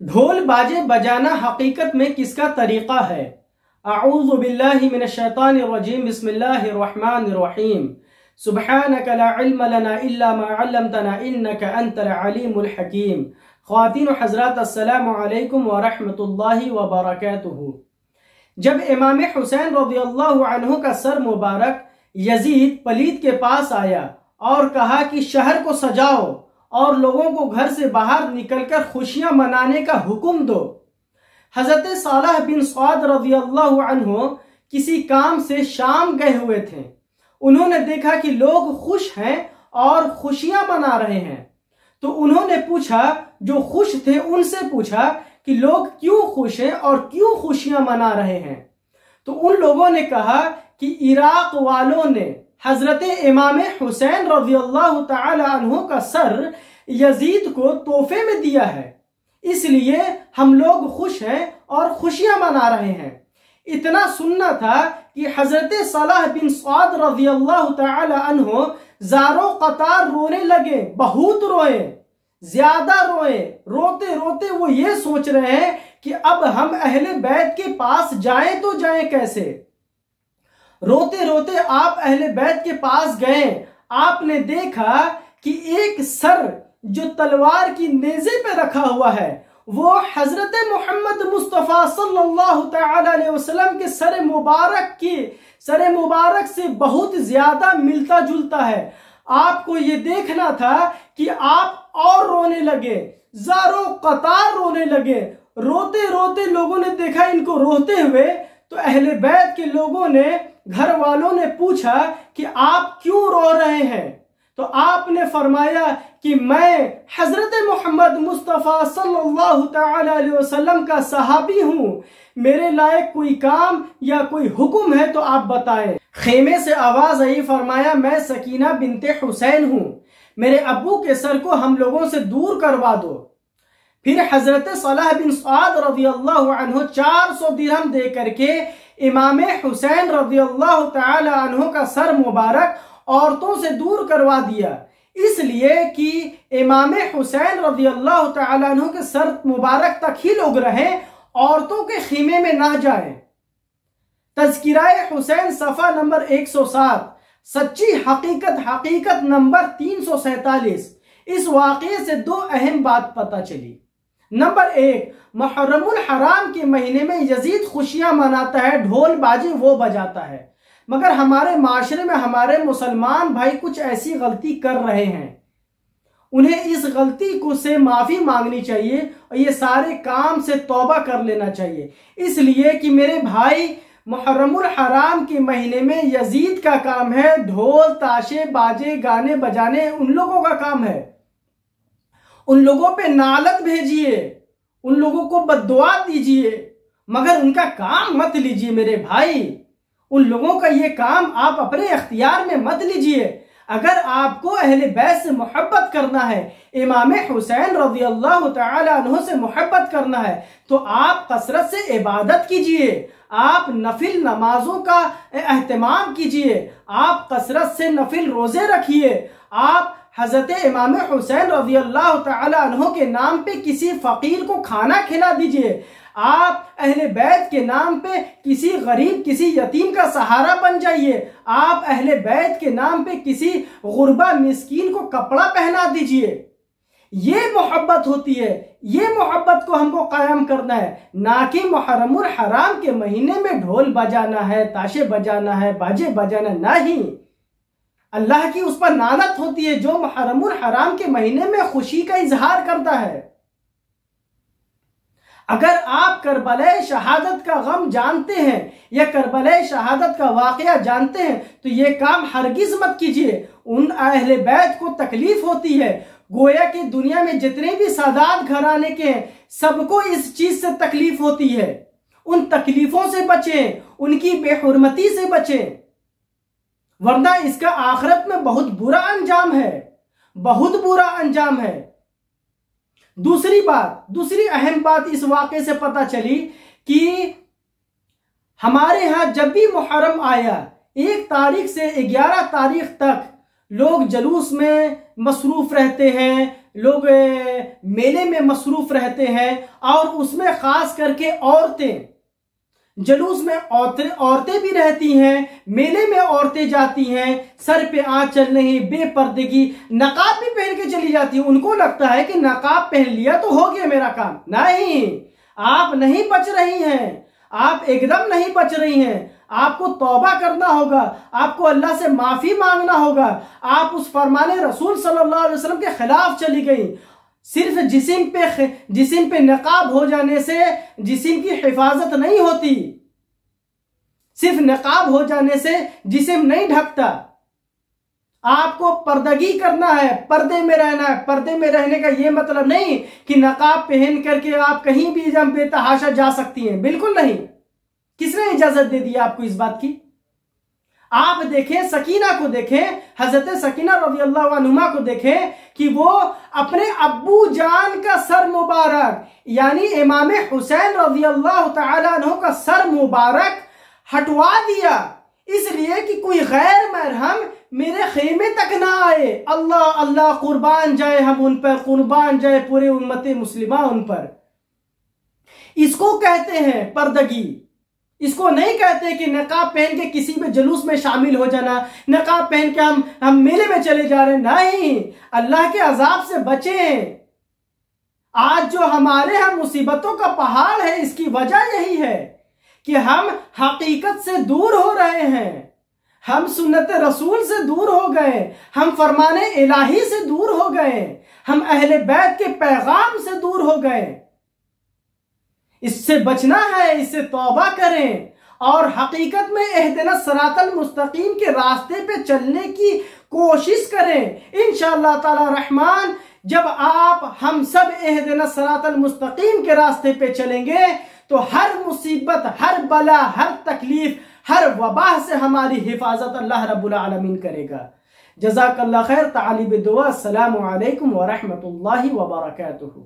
ढोल बाजे बजाना हकीकत में किसका तरीका है? आऊज़बिल्लिमिनशैतानिर्रजीम बिस्मिल्लाहिर्रहमानिर्रहीम सुबहानक ला इल्म लना इल्ला मा अल्लमतना इन्नका अंतल अलीमुल हकीम। ख़वातीन हज़रात जब इमाम हुसैन का सर मुबारक, यजीद पलीद के पास आया और कहा कि शहर को सजाओ और लोगों को घर से बाहर निकलकर खुशियाँ मनाने का हुक्म दो। हज़रत सालह बिन सौद रज़ी अल्लाह किसी काम से शाम गए हुए थे। उन्होंने देखा कि लोग खुश हैं और खुशियाँ मना रहे हैं। तो उन्होंने पूछा, जो खुश थे उनसे पूछा कि लोग क्यों खुश हैं और क्यों खुशियाँ मना रहे हैं। तो उन लोगों ने कहा कि इराक वालों ने हज़रत इमाम हुसैन रज़ी अल्लाह का सर यजीद को तोहफे में दिया है। इसलिए हम लोग खुश हैं और खुशियाँ मना रहे हैं। इतना सुनना था कि हज़रत सलाह बिन सौद रज़ी अल्लाह जारो कतार रोने लगे, बहुत रोए, ज़्यादा रोए, रोते रोते वो ये सोच रहे हैं कि अब हम अहले बैत के पास जाएँ तो जाएँ कैसे? रोते रोते आप अहले बैत के पास गए, आपने देखा कि एक सर जो तलवार की नेजे पे रखा हुआ है, वो हज़रत मोहम्मद मुस्तफ़ा सल्लल्लाहु अलैहि वसल्लम के सर मुबारक की, सर मुबारक से बहुत ज़्यादा मिलता जुलता है। आपको ये देखना था कि आप और रोने लगे, जारो कतार रोने लगे। रोते रोते लोगों ने देखा इनको रोते हुए तो अहले बैत के लोगों ने घर वालों ने पूछा कि आप क्यों रो रहे हैं? तो आपने फरमाया कि मैं हज़रत मोहम्मद मुस्तफ़ा सल्लल्लाहु अलैहि वसल्लम का सहाबी हूँ। मेरे लायक कोई काम या कोई हुक्म है तो आप बताएँ। खेमे से आवाज़ आई, फरमाया, मैं सकीना बिनते हुसैन हूँ। मेरे अबू के सर को हम लोगों से दूर करवा दो। फिर हज़रत सलाह बिन साद रज़ी अल्लाह चार सौ दिरहम दे करके इमाम हुसैन रज़ी अल्लाह का सर मुबारक औरतों से दूर करवा दिया। इसलिए कि इमाम हुसैन रज़ी अल्लाह के सर मुबारक तक ही लोग रहे, औरतों के खीमे में ना जाए। तस्किराए हुसैन सफ़ा नंबर 107 सच्ची हकीकत हकीकत नंबर तीन सौ सैतालीस, इस वाक़े से दो अहम बात पता चली। नंबर एक, मुहर्रमुल हराम के महीने में यजीद खुशियाँ मनाता है ढोल बाजी वो बजाता है। मगर हमारे माशरे में हमारे मुसलमान भाई कुछ ऐसी गलती कर रहे हैं। उन्हें इस गलती को से माफ़ी मांगनी चाहिए और ये सारे काम से तौबा कर लेना चाहिए। इसलिए कि मेरे भाई मुहर्रमुल हराम के महीने में यजीद का काम है, ढोल, ताशे, बाजे, गाने बजाने, उन लोगों का काम है। उन लोगों पे नालत भेजिए, उन लोगों को बदुआ दीजिए, मगर उनका काम मत लीजिए मेरे भाई। उन लोगों का ये काम आप अपने अख्तियार में मत लीजिए। अगर आपको अहले बैत से मोहब्बत करना है, इमाम हुसैन रज़ी अल्लाह से मोहब्बत करना है तो आप कसरत से इबादत कीजिए। आप नफिल नमाजों का अहतमाम कीजिए। आप कसरत से नफिल रोज़े रखिए। आप हज़रत इमाम हुसैन रज़ी अल्लाह के नाम पे किसी फ़कीर को खाना खिला दीजिए। आप अहले बैत के नाम पे किसी गरीब, किसी यतीम का सहारा बन जाइए। आप अहले बैत के नाम पे किसी गुरबा मिस्कीन को कपड़ा पहना दीजिए। ये मोहब्बत होती है। ये मोहब्बत को हमको कायम करना है। ना कि मुहर्रमुल हराम के महीने में ढोल बजाना है, ताशे बजाना है, बाजे बजाना नहीं अल्लाह की उस पर नानत होती है जो मुहर्रमुल हराम के महीने में खुशी का इजहार करता है। अगर आप करबला शहादत का गम जानते हैं या करबला शहादत का वाक़ जानते हैं तो ये काम हरगिज मत कीजिए। उन अहले बैत को तकलीफ़ होती है। गोया की दुनिया में जितने भी सादात घराने के हैं, सबको इस चीज़ से तकलीफ़ होती है। उन तकलीफों से बचें, उनकी बेहरमती से बचें। वरना इसका आखिरत में बहुत बुरा अंजाम है। बहुत बुरा अंजाम है। दूसरी बात, दूसरी अहम बात इस वाक़े से पता चली कि हमारे यहाँ जब भी मुहर्रम आया, एक तारीख से ग्यारह तारीख तक लोग जलूस में मसरूफ रहते हैं, लोग मेले में मसरूफ रहते हैं और उसमें खास करके औरतें जलूस में औरतें भी रहती हैं, मेले में औरतें जाती हैं, सर पे आंचल नहीं बेपर्दगी नकाब भी पहन के चली जाती है। उनको लगता है कि नकाब पहन लिया तो हो गया मेरा काम। नहीं, आप नहीं बच रही हैं। आप एकदम नहीं बच रही हैं। आपको तौबा करना होगा। आपको अल्लाह से माफ़ी मांगना होगा। आप उस फरमाने रसूल सल्लल्लाहु अलैहि वसल्लम के खिलाफ चली गई। सिर्फ़ जिसम पे जिसम पे नकाब हो जाने से जिसम की हिफाजत नहीं होती। सिर्फ़ नकाब हो जाने से जिसम नहीं ढकता। आपको पर्दगी करना है, पर्दे में रहना है। पर्दे में रहने का यह मतलब नहीं कि नकाब पहन करके आप कहीं भी बेतहाशा जा सकती हैं। बिल्कुल नहीं। किसने इजाज़त दे दी आपको इस बात की? आप देखें, सकीना को देखें, हज़रत सकीना रज़ी अल्लाह को देखें कि वो अपने अब्बू जान का सर मुबारक, यानी इमाम हुसैन रज़ी अल्लाह तु का सर मुबारक हटवा दिया। इसलिए कि कोई गैर मरहम मेरे खेमे तक ना आए। अल्लाह अल्लाह, कुर्बान जाए हम उन पर, कुर्बान जाए पूरे उम्मत मुस्लिमा उन पर। इसको कहते हैं पर्दगी। इसको नहीं कहते कि नकाब पहन के किसी भी जुलूस में शामिल हो जाना, नकाब पहन के हम हम मेले में चले जा रहे नहीं, अल्लाह के अजाब से बचे। आज जो हमारे हम मुसीबतों का पहाड़ है, इसकी वजह यही है कि हम हकीकत से दूर हो रहे हैं। हम सुन्नत रसूल से दूर हो गए, हम फरमाने इलाही से दूर हो गए, हम अहले बैत के पैगाम से दूर हो गए। इससे बचना है, इससे तौबा करें। और हकीकत में एहदना सरातल मुस्तकीम के रास्ते पे चलने की कोशिश करें। इन ताला रहमान, जब आप, हम सब एहदना सरातल मुस्तकीम के रास्ते पे चलेंगे तो हर मुसीबत, हर बला, हर तकलीफ़, हर वबाह से हमारी हिफाजत अल्लाह रब्बुल आलमीन करेगा। जजाकल्ला खैर तालिब दुआ अस्सलाम वालेकुम व रहमतुल्लाहि व बरकातुहू।